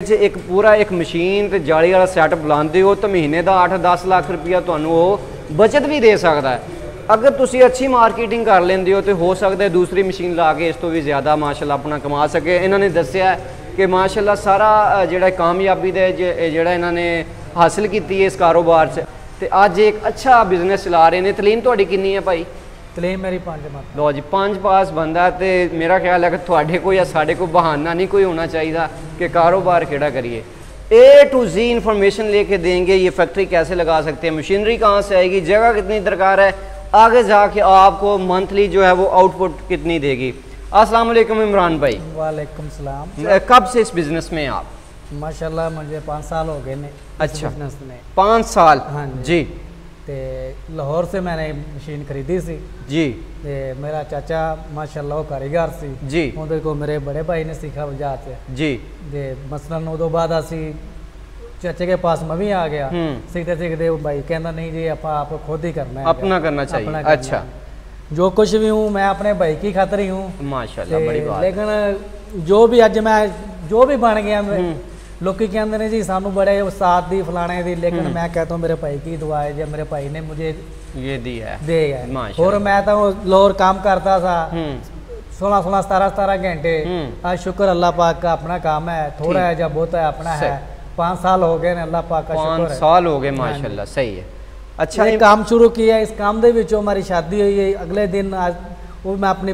ਜੇ ਇੱਕ ਪੂਰਾ ਇੱਕ ਮਸ਼ੀਨ ਤੇ ਜਾਲੀ ਵਾਲਾ ਸੈਟਅਪ ਲਾਉਂਦੇ ਹੋ ਤਾਂ ਮਹੀਨੇ ਦਾ 8-10 ਲੱਖ ਰੁਪਇਆ ਤੁਹਾਨੂੰ ਉਹ ਬਚਤ ਵੀ ਦੇ ਸਕਦਾ ਹੈ। ਅਗਰ ਤੁਸੀਂ ਅੱਛੀ ਮਾਰਕੀਟਿੰਗ ਕਰ ਲੈਂਦੇ ਹੋ ਤੇ ਹੋ ਸਕਦਾ ਹੈ ਦੂਸਰੀ ਮਸ਼ੀਨ ਲਾ ਕੇ ਇਸ ਤੋਂ ਵੀ ਜ਼ਿਆਦਾ ਮਾਸ਼ਾਅੱਲਾ ਆਪਣਾ ਕਮਾ ਸਕੇ। ਇਹਨਾਂ ਨੇ ਦੱਸਿਆ ਕਿ ਮਾਸ਼ਾਅੱਲਾ ਸਾਰਾ ਜਿਹੜਾ ਕਾਮਯਾਬੀ ਦਾ ਜਿਹੜਾ ਇਹਨਾਂ ਨੇ ਹਾਸਲ ਕੀਤੀ ਹੈ ਇਸ ਕਾਰੋਬਾਰ 'ਚ। ਤੇ ਅੱਜ ਇੱਕ ਅੱਛਾ ਬਿਜ਼ਨਸ ਚਲਾ ਰਹੇ ਨੇ। ਤਲੀਨ, ਤੁਹਾਡੀ ਕਿੰਨੀ ਹੈ ਭਾਈ? ਤਲੀਮ ਮੇਰੀ ਪੰਜ ਮਤ ਲੋ ਜੀ ਪੰਜ ਪਾਸ ਬੰਦਾ ਤੇ ਮੇਰਾ ਖਿਆਲ ਹੈ ਕਿ ਤੁਹਾਡੇ ਕੋਲ ਜਾਂ ਸਾਡੇ ਕੋਲ ਬਹਾਨਾ नहीं कोई होना चाहिए कि कारोबार केड़ा करिए ए टू जी इंफॉर्मेशन लेके देंगे ये फैक्ट्री कैसे लगा सकते हैं मशीनरी कहाँ से आएगी जगह कितनी दरकार है आगे जाके आपको मंथली जो है वो आउटपुट कितनी देगी अस्सलाम वालेकुम इमरान भाई वालेकुम सलाम अ, कब से इस बिजनेस में हैं आप ਮਾਸ਼ਾਅੱਲਾ मुझे 5 साल हो गए ने इस अच्छा। बिजनेस में पाँच साल हाँ जी। ਤੇ ਲਾਹੌਰ ਸੇ ਮੈਨੇ ਮਸ਼ੀਨ ਖਰੀਦੀ ਸੀ। ਜੀ। ਤੇ ਮੇਰਾ ਚਾਚਾ ਮਾਸ਼ਾਅੱਲਾ ਉਹ ਕਾਰੀਗਰ ਸੀ। ਜੀ। ਉਹਦੇ ਕੋ ਮੇਰੇ ਬੜੇ ਭਾਈ ਨੇ ਸਿੱਖਾ ਵਜਾ ਜੀ। ਤੇ ਮਸਲਨ ਉਦੋਂ ਬਾਅਦ ਅਸੀਂ ਚਾਚੇ ਕੇ ਪਾਸ ਮੈਂ ਵੀ ਆ ਗਿਆ। ਸਿੱਖਦੇ ਸਿੱਖਦੇ ਉਹ ਭਾਈ ਕਹਿੰਦਾ ਨਹੀਂ ਜੀ ਆਪਾਂ ਆਪ ਖੁਦ ਹੀ ਕਰਨਾ ਹੈ ਆਪਣਾ ਕਰਨਾ ਚਾਹੀਏ ਅੱਛਾ। ਜੋ ਕੁਝ ਵੀ ਹੂੰ ਮੈਂ ਆਪਣੇ ਭਾਈ ਕੀ ਖਾਤਰ ਹੀ ਹੂੰ। ਮਾਸ਼ਾਅੱਲਾ ਬੜੀ ਬਾਤ ਲੇਕਿਨ ਜੋ ਵੀ ਅੱਜ ਮੈਂ ਜੋ ਵੀ ਬਣ ਗਿਆ ਲੋਕੀ ਕਹਿੰਦੇ ਨੇ ਜੀ ਸਾਨੂੰ ਬੜੇ ਉਸਤਾਦ ਦੀ ਫਲਾਣੇ ਦੀ ਲੇਕਿਨ ਮੈਂ ਕਹਤਾ ਹੂੰ ਮੇਰੇ ਭਾਈ ਕੀ ਦੁਆ ਹੈ ਜੇ ਮੇਰੇ ਭਾਈ ਨੇ ਮੁਝੇ ये दिया है ਦੇ ਹੈ ਮਾਸ਼ਾਅੱਲਾ। ਹੋਰ ਮੈਂ ਤਾਂ ਉਹ ਲੋਰ ਕੰਮ ਕਰਤਾ था हम्म 16 16 17 17 घंटे हम्म। आज शुक्र अल्लाह पाक का अपना काम है थोड़ा है या बहुत है अपना है पाँच साल हो गए ने अल्लाह पाक का पाँच शुक्र है साल हो गए माशाल्लाह सही है अच्छा ਇਹ ਕੰਮ ਸ਼ੁਰੂ ਕੀਤਾ ਇਸ ਕੰਮ ਦੇ ਵਿੱਚੋਂ ਮੇਰੀ ਸ਼ਾਦੀ ਹੋਈ ਹੈ ਅਗਲੇ ਦਿਨ ਅੱਜ ਉਹ ਮੈਂ ਆਪਣੀ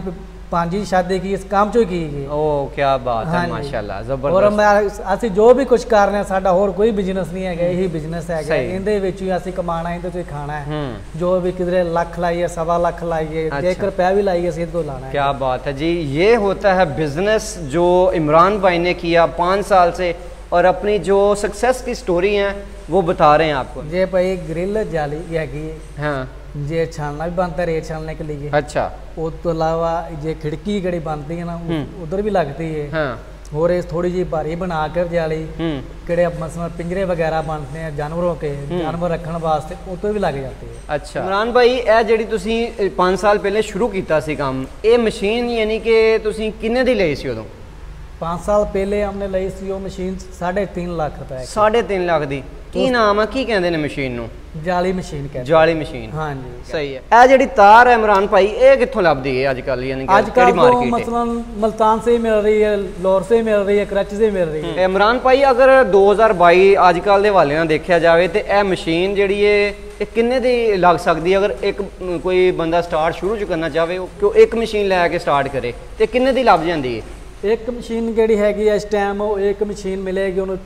ਪ- ਭਾਂਜੀ ਦੀ ਸ਼ਾਦੀ ਕੀ ਇਸ ਕੰਮ ਚੋਂ ਹੀ ਕੀ ਗਈ ओ क्या बात है ਹਾਂਜੀ। माशाल्लाह ਔਰ जबरदस्त ਮੈਂ ਅਸੀਂ ਜੋ ਵੀ ਕੁਝ ਕਰ ਰਹੇ ਹਾਂ ਸਾਡਾ ਹੋਰ ਕੋਈ ਬਿਜ਼ਨਸ ਨਹੀਂ ਹੈਗਾ ਇਹੀ ਬਿਜ਼ਨਸ ਹੈਗਾ ਸਹੀ। ਇਹਦੇ ਵਿੱਚ ਹੀ ਅਸੀਂ ਕਮਾਣਾ ਇਹਦੇ ਤੋਂ ਹੀ ਖਾਣਾ ਹੈ हम्म ਜੋ ਵੀ ਕਿਧਰੇ ਲੱਖ ਲਾਈਏ ਸਵਾ ਲੱਖ ਲਾਈਏ ਅੱਛਾ। 1 ਰੁਪਇਆ ਵੀ ਲਾਈਏ ਅਸੀਂ ਇਹਦੇ ਤੋਂ ਲਾਣਾ ਹੈ क्या बात है जी ये होता है बिजनेस जो इमरान भाई ने किया पाँच साल से और अपनी जो सक्सेस की स्टोरी है वो बता रहे हैं आपको ਜੇ ਭਾਈ ਗ੍ਰਿਲ ਜਾਲੀ ਹੈਗੀ ਹੈ हाँ ਜੇ ਛਾਨਣਾ ਵੀ बनता है रेत छानने के लिए अच्छा ਉਸ ਤੋਂ ਇਲਾਵਾ ਜੇ ਖਿੜਕੀ ਗੜੀ ਬਣਦੀ ਹੈ ਨਾ हम्म। ਉਧਰ ਵੀ ਲੱਗਦੀ ਹੈ हाँ ਹੋਰ ਇਸ ਥੋੜੀ ਜਿਹੀ ਭਾਰੀ ਬਣਾ ਕੇ ਜਾਲੀ हम्म ਕਿਹੜੇ ਮਸਲਾ ਪਿੰਜਰੇ ਵਗੈਰਾ ਬਣਦੇ ਆ ਜਾਨਵਰੋਂ ਕੇ ਜਾਨਵਰ ਰੱਖਣ ਵਾਸਤੇ ਉਹ ਤੋਂ ਵੀ ਲੱਗ ਜਾਂਦੀ ਹੈ ਅੱਛਾ ਇਮਰਾਨ ਭਾਈ ਇਹ ਜਿਹੜੀ ਤੁਸੀਂ 5 ਸਾਲ ਪਹਿਲੇ ਸ਼ੁਰੂ ਕੀਤਾ ਸੀ ਕੰਮ ਇਹ ਮਸ਼ੀਨ ਯਾਨੀ ਕਿ ਤੁਸੀਂ ਕਿੰਨੇ ਦੀ ਲਈ ਸੀ ਉਦੋਂ 5 ਸਾਲ ਪਹਿਲੇ हमने ਲਈ ਸੀ ਉਹ ਮਸ਼ੀਨ 3.5 ਲੱਖ ਰੁਪਏ ਦੀ। 3.5 ਲੱਖ ਦੀ ਕੀ ਨਾਮ ਆ? ਕੀ ਕਹਿੰਦੇ ਨੇ ਮਸ਼ੀਨ ਨੂੰ? ਜਾਲੀ ਮਸ਼ੀਨ ਕਹਿੰਦੇ। ਜਾਲੀ ਮਸ਼ੀਨ। ਹਾਂਜੀ। ਸਹੀ ਹੈ। ਇਹ ਜਿਹੜੀ ਤਾਰ ਹੈ ਇਮਰਾਨ ਭਾਈ ਇਹ ਕਿੱਥੋਂ ਲੱਭਦੀ ਹੈ ਅੱਜ ਕੱਲ ਯਾਨੀ ਕਿ ਕਿਹੜੀ ਮਾਰਕੀਟ ਹੈ? ਮਸਲਨ ਮਲਤਾਨ ਸੇ ਮਿਲ ਰਹੀ ਹੈ ਲਾਹੌਰ ਸੇ ਮਿਲ ਰਹੀ ਹੈ ਕਰਾਚੀ ਸੇ ਮਿਲ ਰਹੀ ਹੈ। ਇਮਰਾਨ ਭਾਈ ਅਗਰ 2022 ਅੱਜ ਕੱਲ ਦੇ ਹਵਾਲੇ ਨਾਲ ਦੇਖਿਆ ਜਾਵੇ ਤੇ ਇਹ ਮਸ਼ੀਨ ਜਿਹੜੀ ਏ ਇਹ ਕਿੰਨੇ ਦੀ ਲੱਗ ਸਕਦੀ ਹੈ? ਅਗਰ ਇੱਕ ਕੋਈ ਬੰਦਾ ਸਟਾਰਟ ਸ਼ੁਰੂ ਚ ਕਰਨਾ ਚਾਹਵੇ ਉਹ ਇੱਕ ਮਸ਼ੀਨ ਲੈ ਕੇ ਸਟਾਰਟ ਕਰੇ? ਤੇ ਕਿੰਨੇ ਦੀ ਲੱਭ ਜਾਂਦੀ ਹੈ? ਇੱਕ ਮਸ਼ੀਨ ਜਿਹੜੀ ਹੈਗੀ ਇਸ ਟਾਈਮ ਉਹ ਇੱਕ ਮਸ਼ੀਨ ਮਿਲੇਗੀ ਉਹਨੂੰ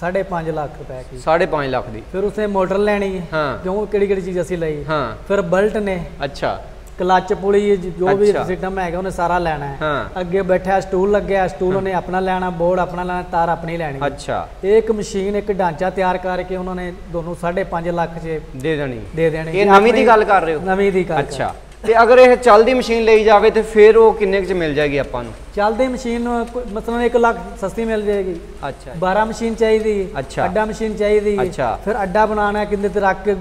5.5 ਲੱਖ ਰੁਪਏ ਦੀ 5.5 ਲੱਖ ਦੀ। ਫਿਰ ਉਸੇ ਮੋਟਰ ਲੈਣੀ ਹੈ। ਕਿਉਂ? ਕਿਹੜੀ ਕਿਹੜੀ ਚੀਜ਼ ਅਸੀਂ ਲਈ? ਹਾਂ। ਫਿਰ ਬਲਟ ਨੇ। ਅੱਛਾ। ਕਲੱਚ ਪੁਲੀ ਜੋ ਵੀ। ਸਿਸਟਮ ਹੈਗਾ ਉਹਨੇ ਸਾਰਾ ਲੈਣਾ ਹੈ। ਹਾਂ। ਅੱਗੇ ਬੈਠਾ ਸਟੂਲ ਲੱਗਿਆ ਸਟੂਲ ਉਹਨੇ ਆਪਣਾ ਲੈਣਾ ਬੋਰਡ ਆਪਣਾ ਲੈਣਾ ਤਾਰ ਆਪਣੀ ਲੈਣੀ ਅੱਛਾ। ਇੱਕ ਮਸ਼ੀਨ ਇੱਕ ਢਾਂਚਾ ਤਿਆਰ ਕਰਕੇ ਉਹਨਾਂ ਨੇ ਦੋਨੋਂ 5.5 ਲੱਖ 'ਚ ਦੇ ਦੇਣੀ। ਦੇ ਦੇਣੇ। ਇਹ ਨਵੀਂ ਦੀ ਗੱਲ ਕਰ ਰਹੇ ਹੋ? ਨਵੀਂ ਦੀ ਗੱਲ ਅੱਛਾ। ਤੇ ਅਗਰ ਇਹ ਚੱਲਦੀ ਮਸ਼ੀਨ ਲਈ ਜਾਵੇ ਤੇ ਫਿਰ ਉਹ ਕਿੰਨੇ ਕੁ ਚ ਮਿਲ ਜਾਏਗੀ ਆਪਾਂ ਨੂੰ? ਚੱਲਦੀ ਮਸ਼ੀਨ ਮਤਲਬ 1 ਲੱਖ ਸਸਤੀ ਮਿਲ ਜਾਏਗੀ। ਅੱਛਾ 12 ਮਸ਼ੀਨ ਚਾਹੀਦੀ ਅੱਛਾ। ਅੱਡਾ ਮਸ਼ੀਨ ਚਾਹੀਦੀ ਅੱਛਾ। ਫਿਰ ਅੱਡਾ ਬਣਾਉਣਾ ਕਿੰਨੇ ਤੇ ਰੱਖ ਕੇ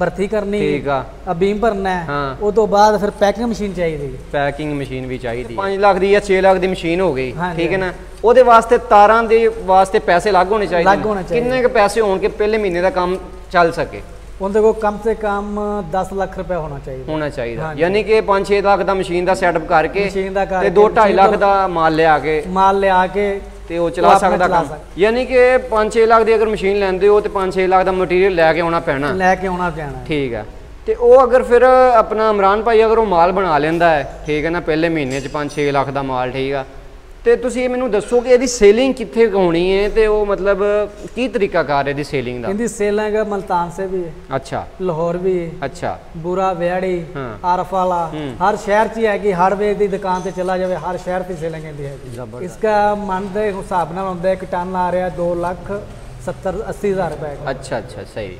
ਭਰਤੀ ਕਰਨੀ ਠੀਕ ਆ। ਆ ਬੀਮ ਭਰਨਾ ਹੈ। ਉਹ ਤੋਂ ਬਾਅਦ ਫਿਰ ਪੈਕਿੰਗ ਮਸ਼ੀਨ ਚਾਹੀਦੀ ਪੈਕਿੰਗ ਮਸ਼ੀਨ ਵੀ ਚਾਹੀਦੀ 5 ਲੱਖ ਦੀ ਜਾਂ 6 ਲੱਖ ਦੀ ਮਸ਼ੀਨ ਹੋ ਗਈ। ਠੀਕ ਹੈ ਨਾ? ਉਹਦੇ ਵਾਸਤੇ ਤਾਰਾਂ ਦੇ ਵਾਸਤੇ ਪੈਸੇ ਲੱਗ। ਹੋਣੇ ਚਾਹੀਦੇ। ਕਿੰਨੇ ਕੁ ਪੈਸੇ ਹੋਣ ਕਿ ਪਹਿਲੇ ਮਹੀਨੇ ਦਾ ਕੰਮ ਚੱਲ ਸਕੇ? ਉਹਦੇ ਕੋਲ ਕਮ ਸੇ ਕਮ 10 ਲੱਖ ਰੁਪਏ ਹੋਣਾ ਚਾਹੀਦਾ। ਹੋਣਾ ਚਾਹੀਦਾ। ਯਾਨੀ ਕਿ 5-6 ਲੱਖ ਦਾ ਮਸ਼ੀਨ ਦਾ ਸੈਟਅਪ ਕਰਕੇ ਮਸ਼ੀਨ ਦਾ ਤੇ ਕਰਕੇ 2-2.5 ਲੱਖ ਦਾ ਮਾਲ ਲਿਆ ਕੇ ਮਾਲ ਲਿਆ ਕੇ ਤੇ ਉਹ ਚਲਾ ਸਕਦਾ ਕੰਮ। ਯਾਨੀ ਕਿ 5-6 ਲੱਖ ਦੀ ਅਗਰ ਮਸ਼ੀਨ ਲੈਂਦੇ ਹੋ ਤੇ 5-6 ਲੱਖ ਦਾ ਮਟੀਰੀਅਲ ਲੈ ਕੇ ਆਉਣਾ ਪੈਣਾ। ਲੈ ਕੇ ਆਉਣਾ ਪੈਣਾ। ਠੀਕ ਹੈ ਤੇ ਉਹ ਅਗਰ ਫਿਰ ਆਪਣਾ ਇਮਰਾਨ ਭਾਈ ਅਗਰ ਉਹ ਮਾਲ ਬਣਾ ਲੈਂਦਾ ਹੈ ਠੀਕ ਹੈ ਨਾ ਪਹਿਲੇ ਮਹੀਨੇ ਚ 5-6 ਲੱਖ ਦਾ ਮਾਲ ਠੀਕ ਆ। ਤੇ ਤੁਸੀਂ ਇਹ ਮੈਨੂੰ ਦੱਸੋ ਕਿ ਇਹਦੀ ਸੇਲਿੰਗ ਕਿੱਥੇ ਕੁ ਹੋਣੀ ਹੈ ਤੇ ਉਹ ਮਤਲਬ ਕੀ ਤਰੀਕਾ ਕਾਰ ਇਹਦੀ ਸੇਲਿੰਗ ਦਾ? ਇਹਦੀ ਸੇਲ ਹੈਗਾ ਮਲਤਾਨ ਸੇ ਵੀ ਹੈ। ਅੱਛਾ। ਲਾਹੌਰ ਵੀ ਹੈ। ਅੱਛਾ। ਬੁਰਾ ਵਿਆੜੀ ਹਾਂ। ਆਰਫ ਵਾਲਾ। ਹੂੰ। ਹਰ ਸ਼ਹਿਰ 'ਚ ਹੀ ਹੈਗੀ ਹਾਰਡਵੇਅਰ ਦੀ ਦੁਕਾਨ ਤੇ ਚਲਾ ਜਾਵੇ ਹਰ ਸ਼ਹਿਰ ਤੇ ਸੇਲਿੰਗ ਇਹਦੀ ਜ਼ਬਰਦਸਤ। ਇਸਕਾ ਮਨ ਦੇ ਹਿਸਾਬ ਨਾਲ ਹੁੰਦਾ ਹੈ ਕਿ ਟਨ ਆ ਰਿਹਾ 2 ਲੱਖ 70 80 ਹਜ਼ਾਰ ਰੁਪਏ ਅੱਛਾ ਅੱਛਾ ਸਹੀ।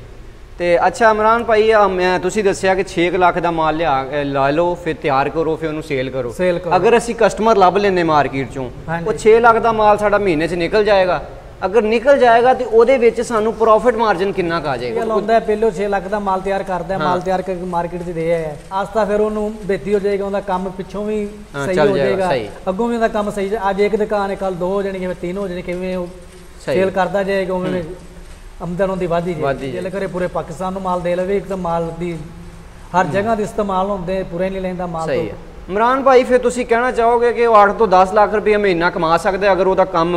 ਤੇ ਅੱਛਾ ਇਮਰਾਨ ਭਾਈ ਮੈਂ ਤੁਸੀਂ ਦੱਸਿਆ ਕਿ 6 ਲੱਖ ਦਾ ਮਾਲ ਲਿਆ ਲਾ ਲਓ ਫਿਰ ਤਿਆਰ ਕਰੋ ਫਿਰ ਉਹਨੂੰ ਸੇਲ ਕਰੋ। ਅਗਰ ਅਸੀਂ ਕਸਟਮਰ ਲੱਭ ਲੈਨੇ ਮਾਰਕੀਟ ਚੋਂ। ਉਹ 6 ਲੱਖ ਦਾ ਮਾਲ ਸਾਡਾ ਮਹੀਨੇ 'ਚ ਨਿਕਲ ਜਾਏਗਾ। ਅਗਰ ਨਿਕਲ ਜਾਏਗਾ ਤੇ ਉਹਦੇ ਵਿੱਚ ਸਾਨੂੰ ਪ੍ਰੋਫਿਟ ਮਾਰਜਨ ਕਿੰਨਾ ਕਾ ਇਹ ਜਾਏਗਾ? ਲਾਉਂਦਾ ਹੈ ਪਹਿਲੋਂ 6 ਲੱਖ ਦਾ ਮਾਲ ਤਿਆਰ ਕਰਦਾ ਮਾਲ ਤਿਆਰ ਕਰਕੇ ਮਾਰਕੀਟ 'ਚ ਦੇ ਆਇਆ। ਆਸਤਾ ਫਿਰ ਉਹਨੂੰ ਬੇਤੀ ਹੋ ਜਾਏਗਾ ਉਹਦਾ ਕੰਮ ਪਿੱਛੋਂ ਵੀ ਸਹੀ ਹੋ ਜਾਏਗਾ। ਅੱਗੋਂ ਵੀ ਉਹਦਾ ਕੰਮ ਸਹੀ ਅੱਜ ਇੱਕ ਦੁਕਾਨ ਹੈ ਕੱਲ ਦੋ ਹੋ ਜਾਣਗੇ ਫਿਰ ਤਿੰਨ ਹੋ ਜਾਣਗੇ ਕਿਵੇਂ। ਸੇਲ ਕਰਦਾ ਜਾਏਗਾ ਉਵੇਂ ਆਮਦਨ ਵਧਦੀ ਵੱਧਦੀ ਜਾਏਗੀ ਜੇ। ਕਰੇ ਪੂਰੇ ਪਾਕਿਸਤਾਨ ਨੂੰ ਮਾਲ ਦੇ ਲਵੇ ਇੱਕ ਤਾਂ ਮਾਲ ਦੀ ਹਰ ਜਗ੍ਹਾ ਦੇ ਇਸਤੇਮਾਲ ਹੁੰਦੇ ਪੂਰੇ ਨਹੀਂ ਲੈਂਦਾ ਮਾਲ ਸਹੀ ਹੈ। ਇਮਰਾਨ ਭਾਈ ਫਿਰ ਤੁਸੀਂ ਕਹਿਣਾ ਚਾਹੋਗੇ ਕਿ ਉਹ 8 ਤੋਂ 10 ਲੱਖ ਰੁਪਏ ਮਹੀਨਾ ਕਮਾ ਸਕਦਾ ਅਗਰ ਉਹਦਾ ਕੰਮ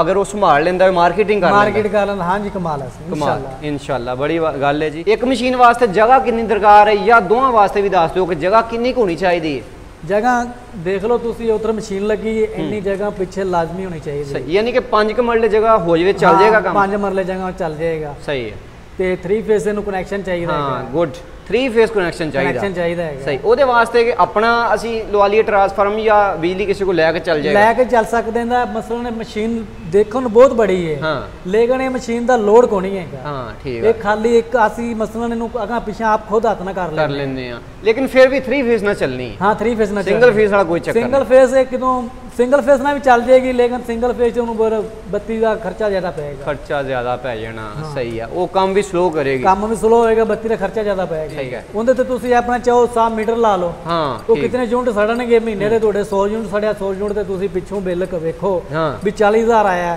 ਅਗਰ ਉਹ ਸੰਭਾਲ ਲੈਂਦਾ ਹੈ ਮਾਰਕੀਟਿੰਗ ਕਰ ਲੈਂਦਾ। ਮਾਰਕੀਟ ਕਰਨ ਹਾਂਜੀ ਕਮਾਲ ਹੈ। ਕਮਾਲ ਇਨਸ਼ਾਅੱਲਾ। ਇਨਸ਼ਾਅੱਲਾ ਬੜੀ ਗੱਲ ਹੈ ਜੀ। ਇੱਕ ਮਸ਼ੀਨ ਵਾਸਤੇ ਜਗ੍ਹਾ ਕਿੰਨੀ ਦਰਕਾਰ ਹੈ ਜਾਂ ਦੋਵਾਂ ਵਾਸਤੇ ਵੀ ਦੱਸ ਦਿਓ ਕਿ ਜਗ੍ਹਾ ਕਿੰਨੀ ਕੁ ਹੋਣੀ ਚਾਹੀਦੀ ਹੈ? ਜਗ੍ਹਾ ਦੇਖ ਲਓ ਤੁਸੀਂ ਉਧਰ ਮਸ਼ੀਨ ਲੱਗੀ ਹੈ ਇੰਨੀ ਜਗ੍ਹਾ ਪਿੱਛੇ ਲਾਜ਼ਮੀ ਹੋਣੀ ਚਾਹੀਦੀ ਹੈ। ਸਹੀ ਯਾਨੀ ਕਿ 5 ਮਰਲੇ ਜਗ੍ਹਾ ਹੋ ਜਾਵੇ ਚੱਲ ਜਾਏਗਾ ਕੰਮ। ਪੰਜ ਮਰਲੇ ਜਗ੍ਹਾ ਚੱਲ ਜਾਏਗਾ। ਸਹੀ ਹੈ। ਤੇ 3 ਫੇਸ ਨੂੰ ਕਨੈਕਸ਼ਨ ਚਾਹੀਦਾ ਹਾਂ ਹੈ ਗੁੱਡ 3 ਫੇਸ ਕਨੈਕਸ਼ਨ ਚਾਹੀਦਾ। ਕਨੈਕਸ਼ਨ ਚਾਹੀਦਾ ਹੈਗਾ। ਸਹੀ। ਉਹਦੇ ਵਾਸਤੇ ਆਪਣਾ ਅਸੀਂ ਲਵਾ ਲਈਏ ਟਰਾਂਸਫਾਰਮ ਜਾਂ ਬਿਜਲੀ ਕਿਸੇ ਕੋਲ ਲੈ ਕੇ ਚੱਲ ਜਾਏਗਾ। ਲੈ ਕੇ ਚੱਲ ਸਕਦੇ ਨੇ ਮਸਲਨ ਇਹ ਮਸ਼ੀਨ ਦੇਖਣ ਨੂੰ ਬਹੁਤ ਬੜੀ ਹੈ ਹਾਂ। ਲੇਕਿਨ ਇਹ ਮਸ਼ੀਨ ਦਾ ਲੋਡ ਕੋਣੀ ਹੈਗਾ। ਹਾਂ ਠੀਕ ਇਹ ਹੈ ਖਾਲੀ ਇੱਕ ਅਸੀਂ ਮਸਲਨ ਇਹਨੂੰ ਅਗਾ ਪਿਛਾ ਆਪ ਖੁਦ ਹੱਥ ਨਾ ਕਰ ਲੈ ਕਰ ਲੈਂਦੇ ਆ ਲੇਕਿਨ ਫਿਰ ਵੀ 3 ਫੇਸ ਨਾ ਚੱਲਣੀ। ਹਾਂ 3 ਫੇਸ ਨਾ ਸਿੰਗਲ ਫੇਸ ਵਾਲਾ ਕੋਈ ਚੱਕਰ ਸਿੰਗਲ ਫੇਸ ਇਹ ਕਿਦੋਂ ਸਿੰਗਲ ਫੇਸ ਨਾਲ ਵੀ ਚੱਲ ਜਾਏਗੀ ਲੇਕਿਨ ਸਿੰਗਲ ਫੇਸ 'ਚ ਉਹਨੂੰ ਬੱਤੀ ਦਾ ਖਰਚਾ ਜ਼ਿਆਦਾ ਪਏਗਾ। ਖਰਚਾ ਜ਼ਿਆਦਾ ਪੈ ਜਾਣਾ ਸਹੀ ਆ। ਉਹ ਕੰਮ ਵੀ ਸਲੋ ਕਰੇਗੀ। ਕੰਮ ਵੀ ਸਲੋ ਹੋਏਗਾ ਬੱਤੀ ਦਾ ਖਰਚਾ ਜ਼ਿਆਦਾ ਪਏਗਾ ਠੀਕ ਹੈ। ਉਹਦੇ ਤੇ ਤੁਸੀਂ ਆਪਣਾ ਚਾਹੋ 100 ਮੀਟਰ ਲਾ ਲਓ। ਹਾਂ ਉਹ ਕਿਤਨੇ ਯੂਨਿਟ ਸੜਨਗੇ ਮਹੀਨੇ ਦੇ ਤੁਹਾਡੇ? 100 ਯੂਨਿਟ ਸੜਿਆ 100 ਯੂਨਿਟ ਤੇ ਤੁਸੀਂ ਪਿੱਛੋਂ ਬਿੱਲ ਕ ਵੇਖੋ ਵੀ 40000 ਆਇਆ।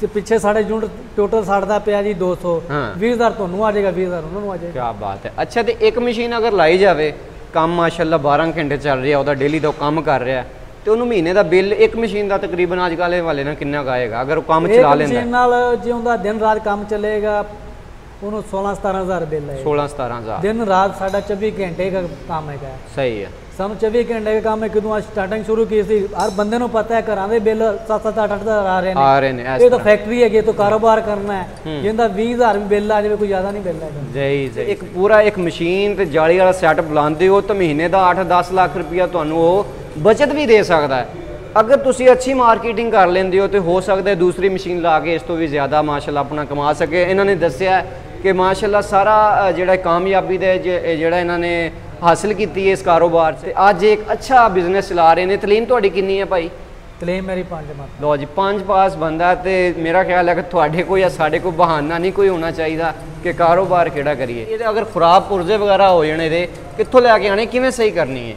ਤੇ ਪਿੱਛੇ ਸਾਡੇ ਯੂਨਿਟ ਟੋਟਲ ਸੜਦਾ ਪਿਆ ਜੀ 200 ਹਾਂ। 20000 ਤੁਹਾਨੂੰ ਆ ਜਾਏਗਾ 20000 ਉਹਨਾਂ ਨੂੰ ਆ ਜਾਏਗਾ। ਕੀ ਬਾਤ ਹੈ। ਅੱਛਾ ਤੇ ਇੱਕ ਮਸ਼ੀਨ ਅਗਰ ਲਾਈ ਜਾਵੇ ਕੰਮ ਮਾਸ਼ਾਅੱਲਾ 12 ਘੰਟੇ ਚੱਲ ਰਿਹਾ ਉਹਦਾ ਡੇਲੀ ਦਾ ਕੰਮ ਕਰ ਰਿਹਾ। ਤੇ ਉਹਨੂੰ ਮਹੀਨੇ ਦਾ ਬਿੱਲ ਇੱਕ ਮਸ਼ੀਨ ਦਾ ਤਕਰੀਬਨ ਅੱਜ ਕੱਲ੍ਹ ਇਹ ਵਾਲੇ ਨਾਲ ਕਿੰਨਾ ਕੁ ਆਏਗਾ? ਅਗਰ ਉਹ ਕੰਮ ਚਲਾ ਲੈਂਦਾ ਮਸ਼ੀਨ ਨਾਲ ਜੇ ਉਹਦਾ ਦਿਨ ਰਾਤ ਕੰਮ ਚੱਲੇਗਾ ਉਹਨੂੰ 16 17000 ਬਿੱਲ ਆਏਗਾ। 16 17000 ਦਿਨ ਰਾਤ ਸਾਡਾ 24 ਘੰਟੇ ਦਾ ਕੰਮ ਹੈਗਾ। ਸਹੀ ਹੈ। ਸਾਨੂੰ 24 ਘੰਟੇ ਦਾ ਕੰਮ ਹੈ ਕਿਦੋਂ ਸਟਾਰਟਿੰਗ ਸ਼ੁਰੂ ਕੀਤੀ ਸੀ? ਹਰ ਬੰਦੇ ਨੂੰ ਪਤਾ ਹੈ ਘਰਾਂ ਦੇ ਬਿੱਲ 7-7 8-8 ਆ ਰਹੇ ਨੇ। ਆ ਰਹੇ ਨੇ ਇਸ ਇਹ ਤਾਂ ਫੈਕਟਰੀ ਹੈਗੀ ਇਹ ਤਾਂ ਕਾਰੋਬਾਰ ਕਰਨਾ ਹੈ। ਹੂੰ। ਜਿੰਦਾ 20000 ਵੀ ਬਿੱਲ ਆ ਜਾਵੇ ਕੋਈ ਜ਼ਿਆਦਾ ਨਹੀਂ ਬਿੱਲ ਹੈਗਾ। ਜਈ ਜਈ। ਇੱਕ ਪੂਰਾ ਇੱਕ ਮਸ਼ੀਨ ਤੇ ਜਾਲੀ ਵਾਲਾ ਸੈਟਅਪ ਲਾਉਂਦੇ ਹੋ ਤਾਂ ਮਹੀਨੇ ਦਾ 8-10 ਲੱਖ ਰੁਪਇਆ ਤੁਹਾਨੂੰ ਉਹ ਬਚਤ ਵੀ ਦੇ ਸਕਦਾ ਹੈ। ਅਗਰ ਤੁਸੀਂ ਅੱਛੀ ਮਾਰਕੀਟਿੰਗ ਕਰ ਲੈਂਦੇ ਹੋ ਤੇ ਹੋ ਸਕਦਾ ਹੈ ਦੂਸਰੀ ਮਸ਼ੀਨ ਲਾ ਕੇ ਇਸ ਤੋਂ ਵੀ ਜ਼ਿਆਦਾ ਮਾਸ਼ਾਅੱਲਾ ਆਪਣਾ ਕਮਾ ਸਕੇ। ਇਹਨਾਂ ਨੇ ਦੱਸਿਆ ਕਿ ਮਾਸ਼ਾਅੱਲਾ ਸਾਰਾ ਜਿਹੜਾ ਕਾਮਯਾਬੀ ਦਾ ਜਿਹੜਾ ਇਹਨਾਂ ਨੇ ਹਾਸਲ ਕੀਤੀ ਹੈ ਇਸ ਕਾਰੋਬਾਰ 'ਚ ਤੇ ਅੱਜ ਇੱਕ ਅੱਛਾ ਬਿਜ਼ਨਸ ਚਲਾ ਰਹੇ ਨੇ। ਤਲੀਨ ਤੁਹਾਡੀ ਕਿੰਨੀ ਹੈ ਭਾਈ? ਕਲੇਮ ਮੇਰੀ ਪੰਜ ਮਤ। ਲੋ ਜੀ ਪੰਜ ਪਾਸ ਬੰਦਾ ਤੇ ਮੇਰਾ ਖਿਆਲ ਹੈ ਕਿ ਤੁਹਾਡੇ ਕੋਈ ਜਾਂ ਸਾਡੇ ਕੋਈ ਬਹਾਨਾ ਨਹੀਂ ਕੋਈ ਹੋਣਾ ਚਾਹੀਦਾ ਕਿ ਕਾਰੋਬਾਰ ਕਿਹੜਾ ਕਰੀਏ। ਇਹਦੇ ਅਗਰ ਖਰਾਬ ਪੁਰਜ਼ੇ ਵਗੈਰਾ ਹੋ ਜਾਣੇ ਦੇ ਕਿੱਥੋਂ ਲੈ ਕੇ ਆਣੇ ਕਿਵੇਂ ਸਹੀ ਕਰਨੀ ਹੈ?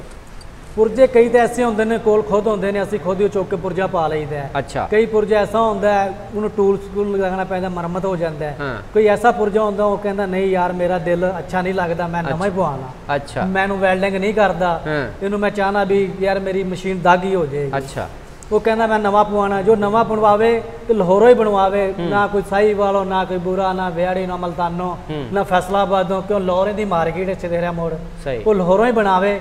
ਪੁਰਜੇ ਕਈ ਤਾਂ ਐਸੇ ਹੁੰਦੇ ਨੇ ਕੋਲ ਖੁਦ ਹੁੰਦੇ ਨੇ ਅਸੀਂ ਖੁਦ ਹੀ ਚੁੱਕ ਕੇ ਪੁਰਜਾ ਪਾ ਲਈਦਾ ਅੱਛਾ। ਕਈ ਪੁਰਜਾ ਐਸਾ ਹੁੰਦਾ ਹੈ ਉਹਨੂੰ ਟੂਲ ਸਕੂਲ ਲਗਾਉਣਾ ਪੈਂਦਾ ਮਰਮਤ ਹੋ ਜਾਂਦਾ ਹੈ। ਕੋਈ ਐਸਾ ਪੁਰਜਾ ਹੁੰਦਾ ਉਹ ਕਹਿੰਦਾ ਨਹੀਂ ਯਾਰ ਮੇਰਾ ਦਿਲ ਅੱਛਾ ਨਹੀਂ ਲੱਗਦਾ ਮੈਂ ਨਵਾਂ ਹੀ ਪਵਾਉਣਾ ਅੱਛਾ। ਮੈਨੂੰ ਵੈਲਡਿੰਗ ਨਹੀਂ ਕਰਦਾ। ਇਹਨੂੰ ਮੈਂ ਚਾਹਨਾ ਵੀ ਯਾਰ ਮੇਰੀ ਮਸ਼ੀਨ ਦਾਗੀ ਹੋ ਜਾਏਗੀ। ਅੱਛਾ। ਉਹ ਕਹਿੰਦਾ ਮੈਂ ਨਵਾਂ ਪਵਾਉਣਾ ਜੋ ਨਵਾਂ ਬਣਵਾਵੇ ਤੇ ਲਾਹੌਰੋਂ ਹੀ ਬਣਵਾਵੇ ਨਾ ਕੋਈ ਸਾਈ ਵਾਲੋ ਨਾ ਕੋਈ ਬੁਰਾ ਨਾ ਵਿਆੜੀ ਨਾ ਮਲਤਾਨੋ। ਨਾ ਫੈਸਲਾਬਾਦੋਂ ਕਿਉਂ ਲਾਹੌਰੇ ਦੀ ਮਾਰਕੀਟ ਇੱਥੇ ਦੇ ਰਿਹਾ ਮੋੜ? ਉਹ ਲਾਹੌਰੋਂ ਹੀ ਬਣਾਵੇ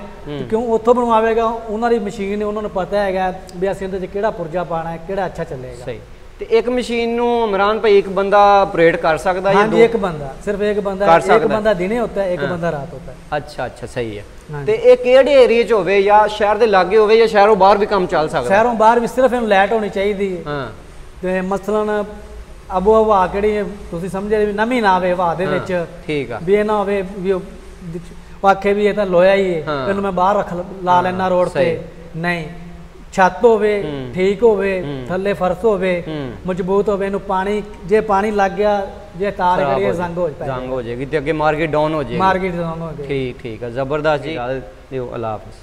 ਕਿਉਂ ਉੱਥੋਂ ਬਣਵਾਵੇਗਾ? ਉਹਨਾਂ ਦੀ ਮਸ਼ੀਨ ਹੈ ਉਹਨਾਂ ਨੂੰ ਪਤਾ ਹੈਗਾ ਵੀ ਅਸੀਂ ਉਹਦੇ 'ਚ ਕਿਹੜਾ ਪੁਰਜਾ ਪਾਣਾ ਹੈ ਕਿਹੜਾ ਅੱਛਾ ਚੱਲੇਗਾ। ਸਹੀ। ਤੇ ਇੱਕ ਮਸ਼ੀਨ ਨੂੰ ਇਮਰਾਨ ਭਾਈ ਇੱਕ ਬੰਦਾ ਆਪਰੇਟ ਕਰ ਸਕਦਾ ਜਾਂ ਹਾਂਜੀ ਦੋ ਇੱਕ ਬੰਦਾ ਸਿਰਫ ਇੱਕ ਬੰਦਾ ਇੱਕ। ਬੰਦਾ ਦਿਨੇ ਹੁੰਦਾ ਹੈ ਇੱਕ ਹਾਂ। ਬੰਦਾ ਰਾਤ ਹੁੰਦਾ ਹੈ ਅੱਛਾ ਅੱਛਾ ਸਹੀ ਹੈ। ਤੇ ਇਹ ਕਿਹੜੇ ਏਰੀਆ 'ਚ ਹੋਵੇ ਜਾਂ ਸ਼ਹਿਰ ਦੇ ਲਾਗੇ ਹੋਵੇ ਜਾਂ ਸ਼ਹਿਰੋਂ ਬਾਹਰ ਵੀ ਕੰਮ ਚੱਲ ਸਕਦਾ ਸ਼ਹਿਰੋਂ ਬਾਹਰ ਵੀ ਸਿਰਫ ਇਹਨੂੰ ਲਾਈਟ ਹੋਣੀ ਚਾਹੀਦੀ ਹੈ ਹਾਂ ਤੇ ਮਸਲਨ ਅਬੋ ਹਵਾ ਕਿਹੜੀ ਹੈ, ਤੁਸੀਂ ਸਮਝੇ ਵੀ ਨਮੀ ਨਾ ਆਵੇ ਹਵਾ ਦੇ ਹਾਂ, ਵਿੱਚ ਠੀਕ ਆ ਵੀ ਇਹ ਨਾ ਹੋਵੇ ਵੀ ਆਖੇ ਵੀ ਇਹ ਤਾਂ ਲੋਇਆ ਹੀ ਹੈ ਹਾਂ। ਇਹਨੂੰ ਮੈਂ ਬਾਹਰ ਰੱਖ ਲ- ਲੈਣਾ ਰੋਡ ਤੇ। ਨਹੀਂ ਛੱਤ ਹੋਵੇ। ਠੀਕ ਹੋਵੇ। ਥੱਲੇ ਫਰਸ਼ ਹੋਵੇ ਮਜ਼ਬੂਤ ਹੋਵੇ ਇਹਨੂੰ ਪਾਣੀ ਜੇ ਪਾਣੀ ਲੱਗ ਗਿਆ ਜੇ ਤਾਰ ਗੜੀ ਜ਼ੰਗ ਹੋ ਜਾਏ ਜੰਗ ਹੋ ਜਾਏਗੀ ਤੇ ਅੱਗੇ ਮਾਰਕੀਟ ਡਾਊਨ ਹੋ ਜਾਏਗੀ। ਮਾਰਕੀਟ ਦੋਨੋਂ ਹੋ ਗਏ ਠੀਕ ਠੀਕ ਹੈ ਜ਼ਬਰਦਸਤ ਜੀ। ਦਿਓ ਅੱਲਾ ਹਾਫਿਜ਼।